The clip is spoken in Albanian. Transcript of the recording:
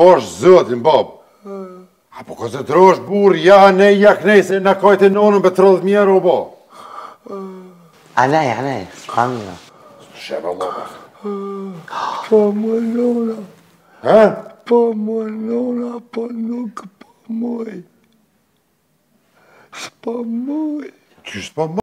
posh zëtin, bob. Hmm. A po këtë të rosh burë, ja, ne, ja, knej, se në kajtë në onën për 30 mjerë, o bo. A ne, a ne, kam në. Shepa, bo. Po më nëna. He? Po më po nuk po mëj. S'po mëj. Ty s'po mëj?